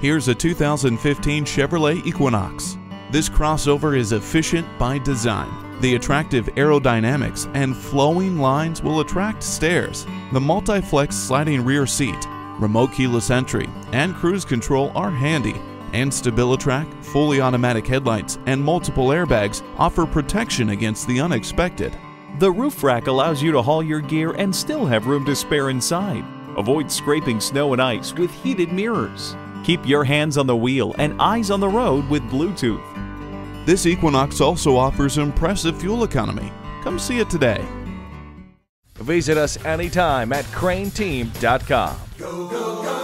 Here's a 2015 Chevrolet Equinox. This crossover is efficient by design. The attractive aerodynamics and flowing lines will attract stares. The multi-flex sliding rear seat, remote keyless entry, and cruise control are handy, and StabiliTrak, fully automatic headlights, and multiple airbags offer protection against the unexpected. The roof rack allows you to haul your gear and still have room to spare inside. Avoid scraping snow and ice with heated mirrors. Keep your hands on the wheel and eyes on the road with Bluetooth. This Equinox also offers impressive fuel economy. Come see it today. Visit us anytime at crainteam.com. Go, go,